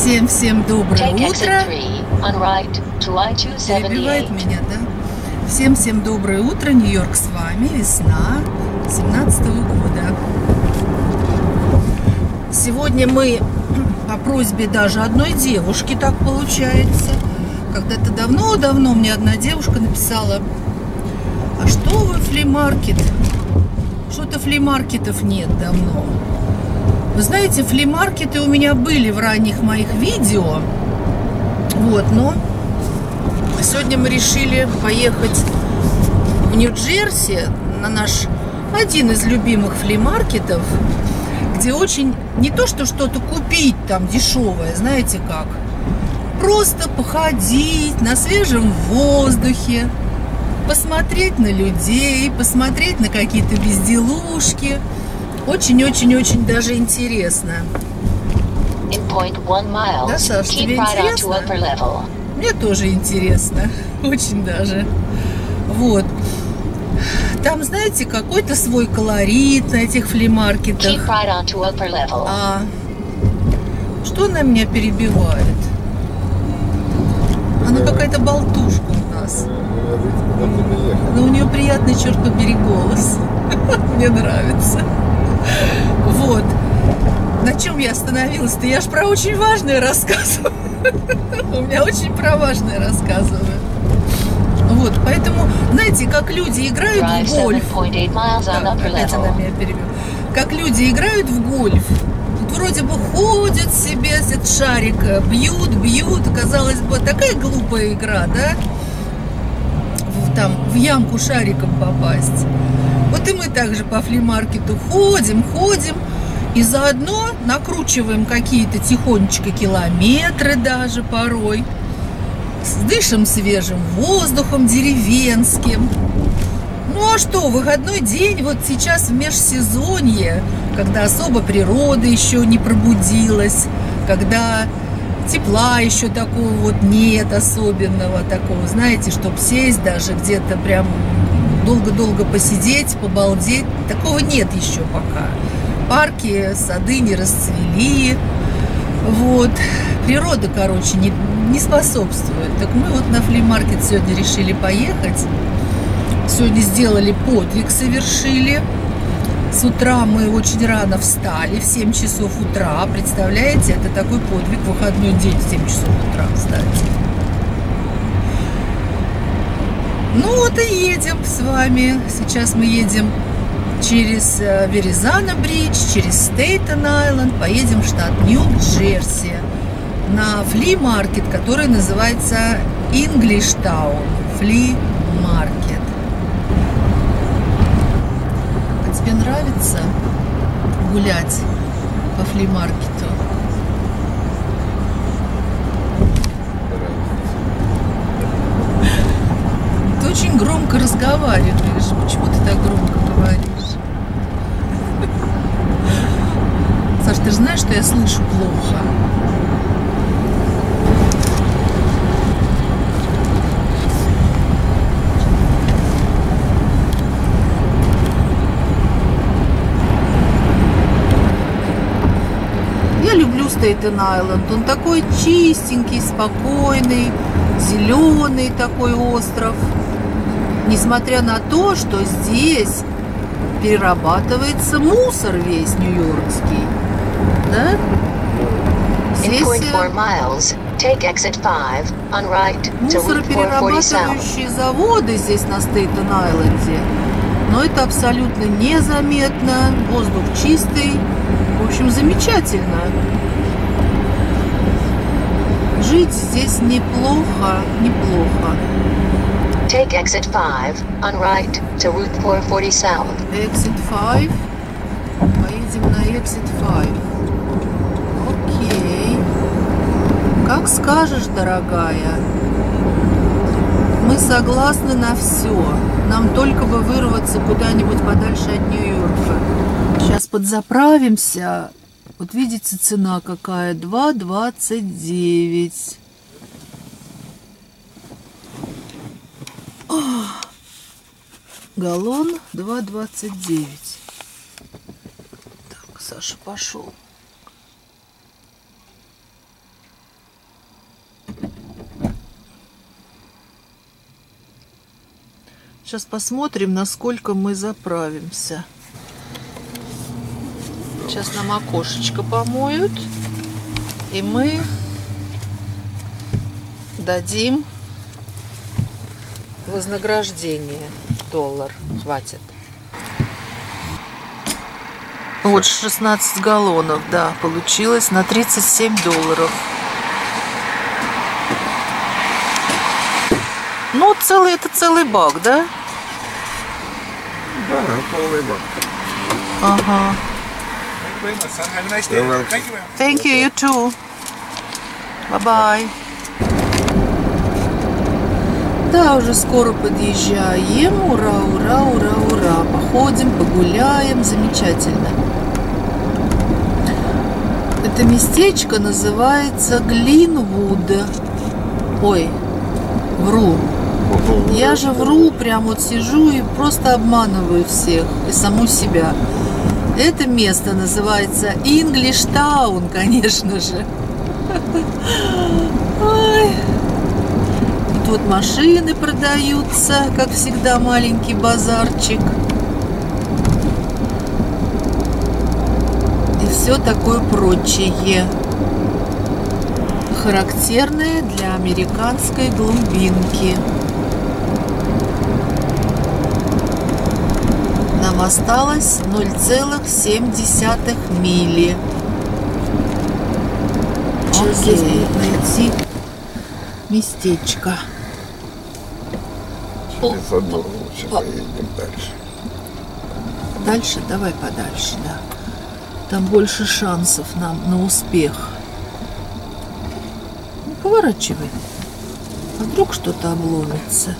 Всем-всем доброе утро. exit 3 on right to Перебивает I-278. меня, да? Всем-всем доброе утро. Нью-Йорк с вами. Весна 17 года. Сегодня мы по просьбе даже одной девушки, так получается. Когда-то давно-давно мне одна девушка написала, а что вы флимаркет? Что-то флимаркетов нет давно. Вы знаете, флимаркеты у меня были в ранних моих видео. Вот, но сегодня мы решили поехать в Нью-Джерси на наш один из любимых флимаркетов, где очень не то, что что-то купить там дешевое, знаете как, просто походить на свежем воздухе, посмотреть на людей, посмотреть на какие-то безделушки. Очень-очень-очень даже интересно. In point one miles, Да, Саш, тебе интересно? Мне тоже интересно. Очень даже. Вот. Там, знаете, какой-то свой колорит на этих флимаркетах. right on to upper level. А что она меня перебивает? Она какая-то болтушка у нас. Но у нее приятный, черт побери, голос. Мне нравится. Вот. На чем я остановилась-то? Я ж про очень важное рассказываю. У меня очень про важное рассказываю. Вот, поэтому, знаете, как люди играют в гольф. 7.8 miles on Да, опять она меня перебила. Как люди играют в гольф. Вот вроде бы ходят себе, этот шарик э, бьют, бьют. Казалось бы, такая глупая игра, да? В- Там в ямку шариком попасть. Вот и мы также по флимаркету ходим, ходим. И заодно накручиваем какие-то тихонечко километры даже порой. Дышим свежим воздухом деревенским. Ну а что, выходной день вот сейчас в межсезонье, когда особо природа еще не пробудилась, когда тепла еще такого вот нет особенного такого, знаете, чтоб сесть даже где-то прям долго-долго посидеть, побалдеть, такого нет еще пока. Парки, сады не расцвели, вот. Природа, короче, не, не способствует. Так мы вот на флимаркет сегодня решили поехать. Сегодня сделали подвиг, совершили. С утра мы очень рано встали, в 7 часов утра. Представляете, это такой подвиг, выходной день в 7 часов утра встать. Ну вот и едем с вами. Сейчас мы едем через э, Веризана Бридж, через Стейтен Айленд, поедем в штат Нью-Джерси на фли-маркет, который называется English Town фли-маркет. А тебе нравится гулять по фли-маркету? Очень громко разговариваешь. Почему ты так громко говоришь? Саш, ты же знаешь, что я слышу плохо? Я люблю Стейтен Айленд. Он такой чистенький, спокойный, зеленый такой остров. Несмотря на то, что здесь перерабатывается мусор весь нью-йоркский. Да? Здесь э, four miles, take exit 5 on right to Route 440 South. мусороперерабатывающие заводы здесь на Стейтен-Айленде. Но это абсолютно незаметно. Воздух чистый. В общем, замечательно. Жить здесь неплохо, неплохо. Take exit 5 on right to Route 440 South. Exit 5. Поедем на Exit 5. Окей. Как скажешь, дорогая. Мы согласны на все. Нам только бы вырваться куда-нибудь подальше от Нью-Йорка. Сейчас подзаправимся. Вот видите, цена какая? 2,29. О, галлон 2,29. Так, Саша пошел. Сейчас посмотрим, насколько мы заправимся. Сейчас нам окошечко помоют. И мы дадим вознаграждение. Доллар. Хватит. Вот 16 галлонов, да, получилось на 37 долларов. Ну, целый, это целый бак, да? Да, полный бак. Ага. Thank you, you too. Bye-bye. Да, уже скоро подъезжаем. Ура, ура, ура, ура. Походим, погуляем. Замечательно. Это местечко называется Глинвуд. Ой, вру. Я же вру, прям вот сижу и просто обманываю всех и саму себя. Это место называется Town, конечно же. Ой. Тут вот машины продаются, как всегда, маленький базарчик. И все такое прочее. Характерное для американской глубинки. Нам осталось 0,7 мили. Будет найти местечко. Через одну лучше поедем дальше. Дальше, давай подальше, да. Там больше шансов нам на успех. Ну, поворачивай. А вдруг что-то обломится?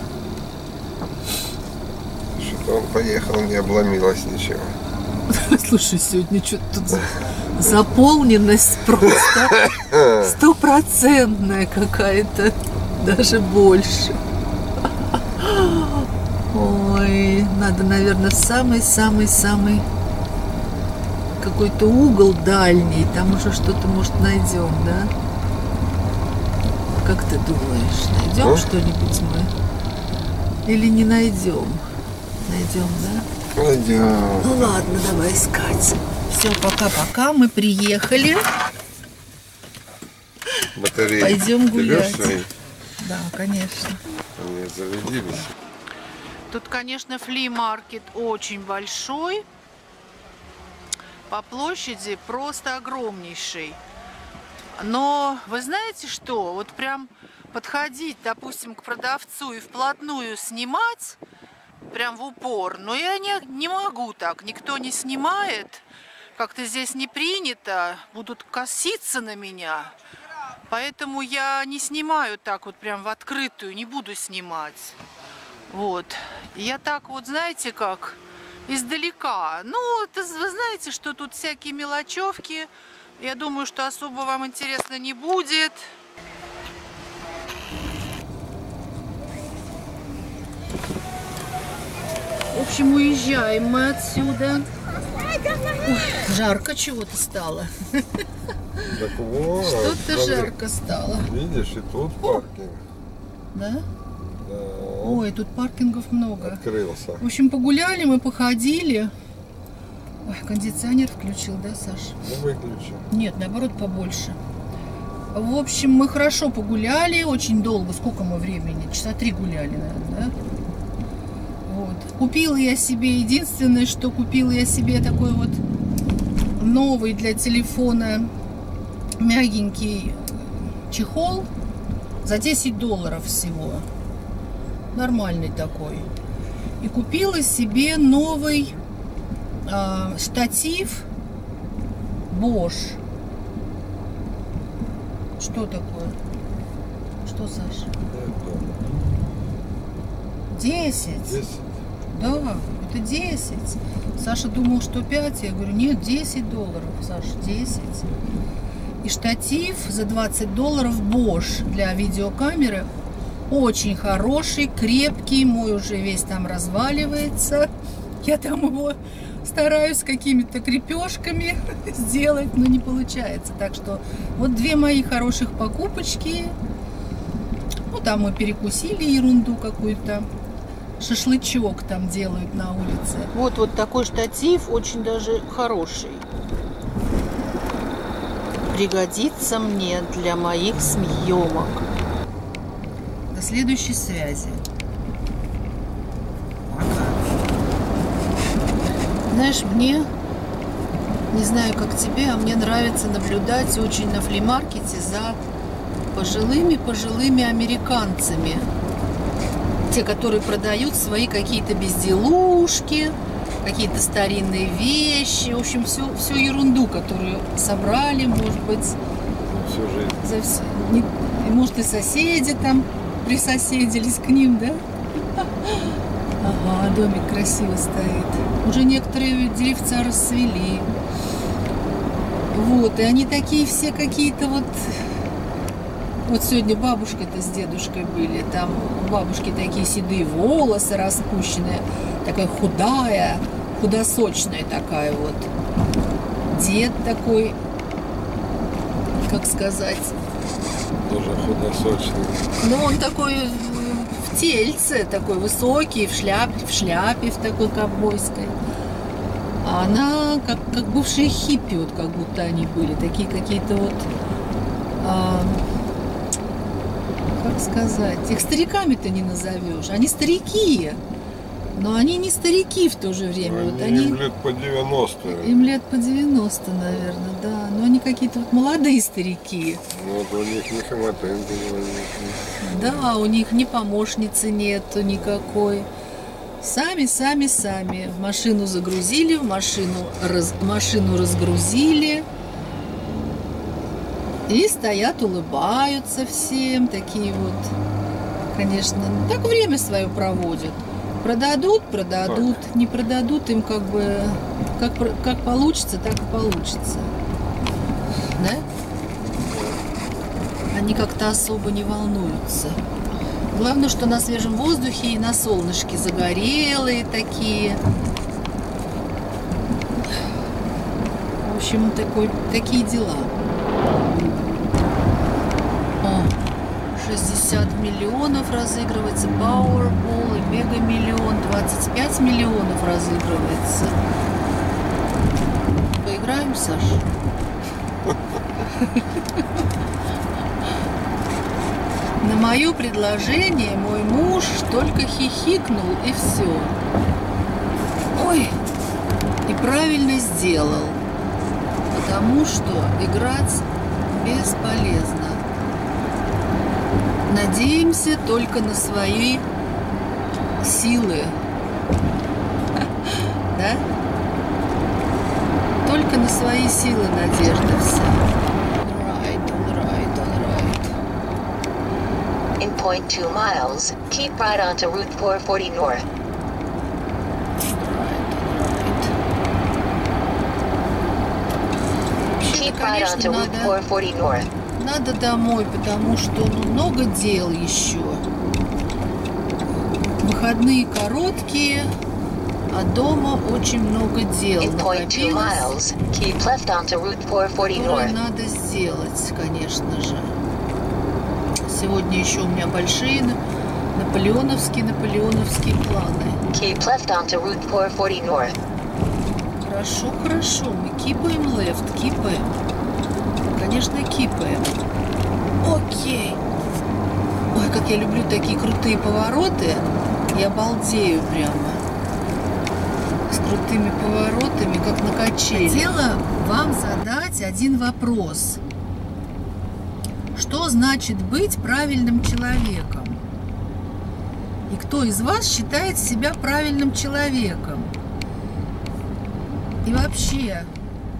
Что-то он поехал, не обломилось ничего. Слушай, сегодня что-то тут за- заполненность просто стопроцентная какая-то, даже больше. Ой, надо, наверное, самый-самый-самый какой-то угол дальний, там уже что-то, может, найдем, да? Как ты думаешь, найдем Ну? что-нибудь мы? Или не найдем? Найдем, да? Пойдем. Ну ладно, давай искать. Все, пока-пока, мы приехали. Батареи. Пойдем гулять. Да, конечно. Они зарядились. Тут, конечно, фли-маркет очень большой. По площади просто огромнейший. Но вы знаете что? Вот прям подходить, допустим, к продавцу и вплотную снимать, прям в упор, но я не, не могу так. Никто не снимает. Как-то здесь не принято. Будут коситься на меня. Поэтому я не снимаю так вот прям в открытую, не буду снимать. Вот. Я так вот, знаете, как издалека. Ну, это, вы знаете, что тут всякие мелочевки. Я думаю, что особо вам интересно не будет. В общем, уезжаем мы отсюда. Ой, жарко чего-то стало. Так вот, Что-то жарко стало. Видишь, и тут паркинг. Да? Да, Ой, тут паркингов много. открылся. В общем, погуляли, мы походили. Ой, кондиционер включил, да, Саша? Ну, выключи. Нет, наоборот, побольше. В общем, мы хорошо погуляли, очень долго. Сколько мы времени? Часа три гуляли, наверное, да? Вот. Купила я себе, единственное, что купила я себе такой вот новый для телефона мягенький чехол за 10 долларов всего. Нормальный такой. И купила себе новый а, штатив Bosch. Что такое? Что, Саша? Десять? Здесь Да, это 10. Саша думал, что 5. Я говорю, нет, 10 долларов, Саша, 10. И штатив за 20 долларов Bosch для видеокамеры. Очень хороший, крепкий, мой уже весь там разваливается. Я там его стараюсь какими-то крепежками сделать, но не получается. Так что вот две мои хороших покупочки. Ну, там мы перекусили ерунду какую-то. шашлычок там делают на улице. Вот вот такой штатив, очень даже хороший. Пригодится мне для моих съемок. До следующей связи. Пока. Знаешь, мне, не знаю, как тебе, а мне нравится наблюдать очень на флимаркете за пожилыми-пожилыми американцами. Те, которые продают свои какие-то безделушки, какие-то старинные вещи, в общем, всю, всю ерунду, которую собрали, может быть, Всю жизнь. за вс- не- может, и соседи там присоседились к ним, да? Ага, домик красиво стоит. Уже некоторые деревца расцвели. Вот, и они такие все какие-то вот... Вот сегодня бабушка-то с дедушкой были. Там у бабушки такие седые волосы распущенные. Такая худая, худосочная такая вот. Дед такой, как сказать, Тоже худосочный. ну, он такой э, в тельце, такой высокий, в шляпе, в шляпе, в такой ковбойской. А она как, как бывшие хиппи, вот как будто они были, такие какие-то вот, а, как сказать, их стариками-то не назовешь. Они старики, но они не старики в то же время. вот Они они, им лет по 90. им лет по 90, наверное, да. Но они какие-то вот молодые старики. Ну, вот у них ни хематенты, Да, у них ни помощницы нету никакой. Сами, сами, сами. В машину загрузили, в машину, раз- машину разгрузили. И стоят, улыбаются всем, такие вот, конечно, так время свое проводят. Продадут, продадут, не продадут, им как бы, как, как получится, так и получится. Да? Они как-то особо не волнуются. Главное, что на свежем воздухе и на солнышке загорелые такие. В общем, такой, такие дела. О, 60 миллионов разыгрывается Powerball и Мега Миллион. 25 миллионов разыгрывается. Поиграем, Саш? На мое предложение мой муж только хихикнул и все. Ой, и правильно сделал, потому что играть бесполезно. Надеемся только на свои силы. Да? Только на свои силы надежда вся. Right, right, right. In 0.2 miles, keep right onto Route 440 North. Keep right onto Route надо, 440 North. Надо домой, потому что ну, много дел еще. Выходные короткие, а дома очень много дел In 0.2 накопилось, miles, keep left onto Route 440 которые надо сделать, конечно же. Сегодня еще у меня большие на- наполеоновские, наполеоновские планы. Keep left onto Route 440 North. Хорошо, хорошо. Мы кипаем left, кипаем. Конечно, кипаем. Окей. Ой, как я люблю такие крутые повороты. Я балдею прямо. С крутыми поворотами, как на качели. Хотела вам задать один вопрос. Что значит быть правильным человеком? И кто из вас считает себя правильным человеком? И вообще,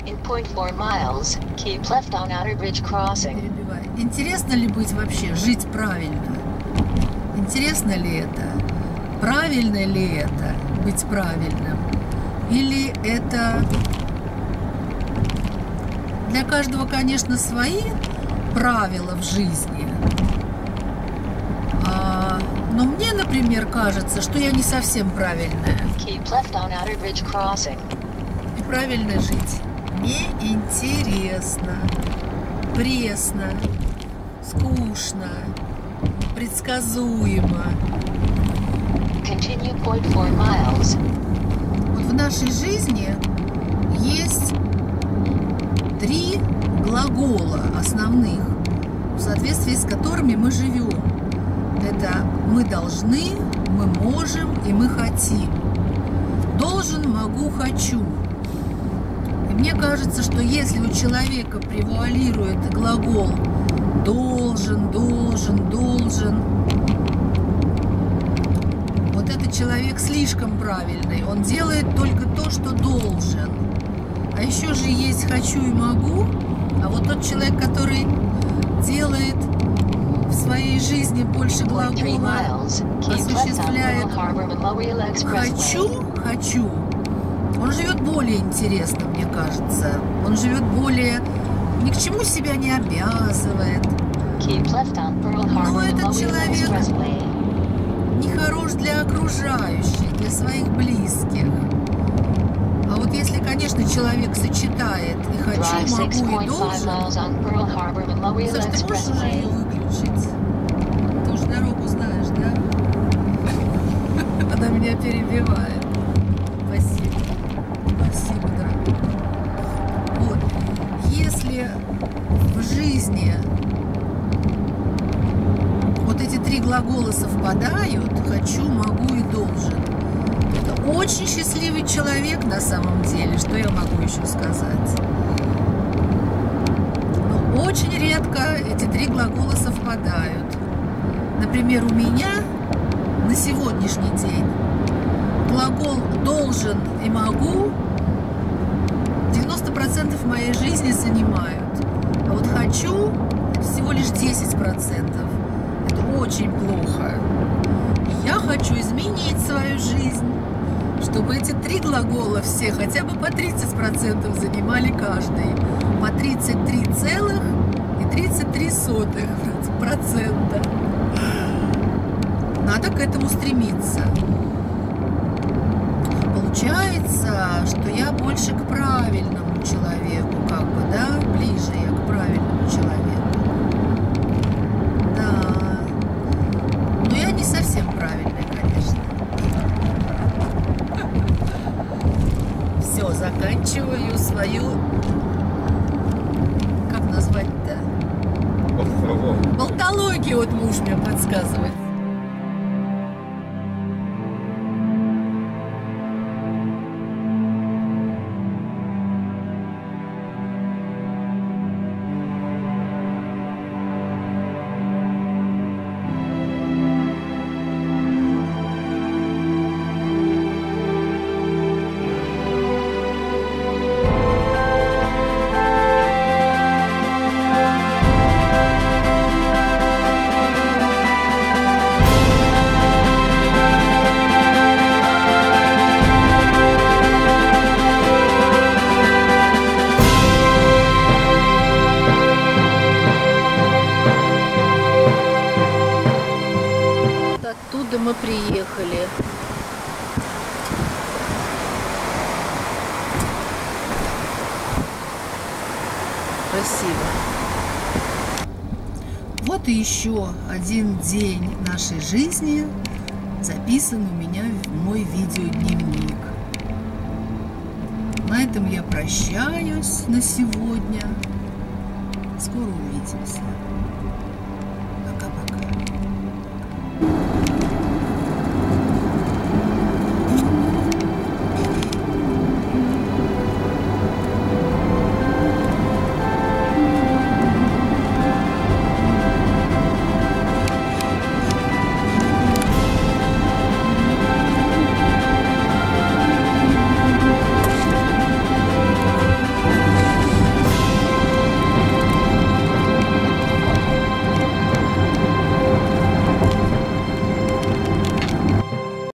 In 0.4 miles, keep left on Outer Bridge Crossing. перебивай, интересно ли быть вообще, жить правильно? Интересно ли это? Правильно ли это, быть правильным? Или это для каждого, конечно, свои правила в жизни. А, но мне, например, кажется, что я не совсем правильная. Keep left on Outer Bridge Crossing. И правильно жить неинтересно, пресно, скучно, предсказуемо. Continue 0.4 miles. Вот в нашей жизни есть три глагола основных, в соответствии с которыми мы живем. Это мы должны, мы можем и мы хотим. Должен, могу, хочу. Мне кажется, что если у человека превуалирует глагол должен, должен, должен, вот этот человек слишком правильный. Он делает только то, что должен. А еще же есть хочу и могу. А вот тот человек, который делает в своей жизни больше 0.3 глагола осуществляет хочу, хочу. Он живет более интересно, мне кажется. Он живет более ни к чему себя не обязывает. Harbor этот человек- не хорош для окружающих, для своих близких. А вот если, конечно, человек сочетает и хочу, могу и 6.5 должен, Саш, ты можешь уже ее выключить? Ты уже дорогу знаешь, да? Она меня перебивает. Спасибо. Спасибо, дорогой. Вот. Если в жизни вот эти три глагола совпадают, хочу, могу и должен, это очень счастливый человек на самом деле, что я могу еще сказать. Но очень редко эти три глагола совпадают. Например, у меня на сегодняшний день глагол должен и могу 90% моей жизни занимают. Вот хочу всего лишь 10%. Это очень плохо. Я хочу изменить свою жизнь, чтобы эти три глагола все хотя бы по 30% занимали каждый. По 33 целых и 33 сотых процента. Надо к этому стремиться. Получается, что я больше к правильному человеку, как бы, да, ближе я к правильному человеку. Да. Но я не совсем правильная, конечно. Все, заканчиваю свою, как назвать-то, болтологию, вот муж мне подсказывает. Еще один день нашей жизни записан у меня в мой видеодневник. На этом я прощаюсь на сегодня. Скоро увидимся. Пока-пока.